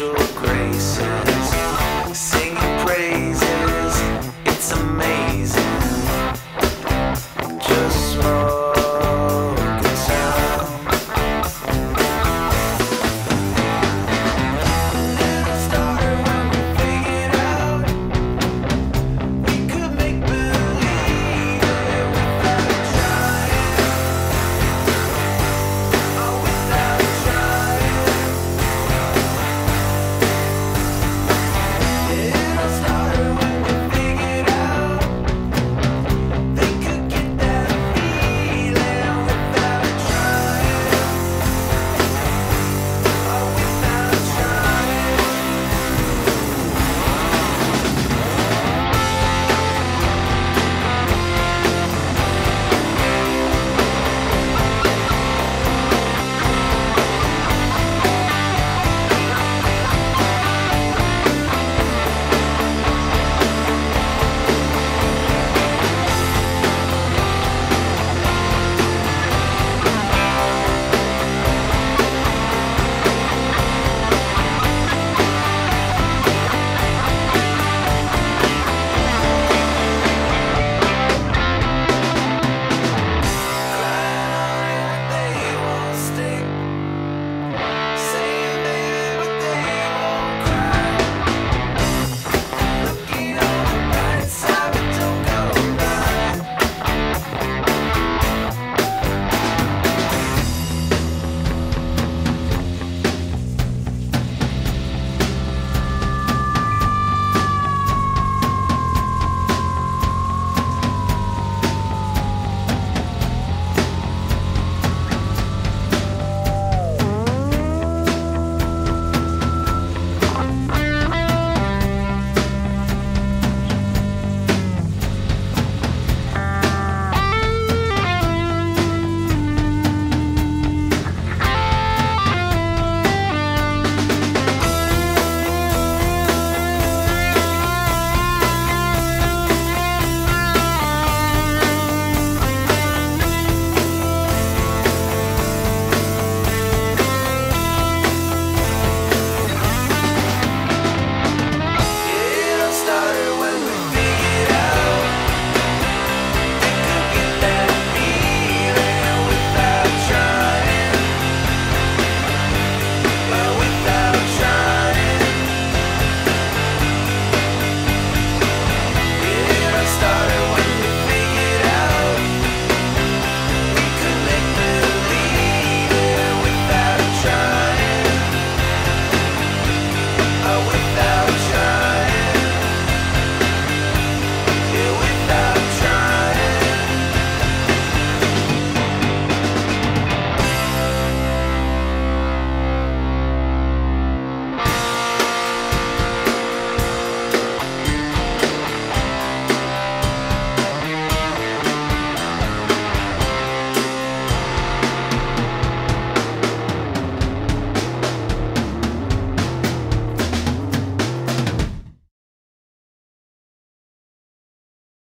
special.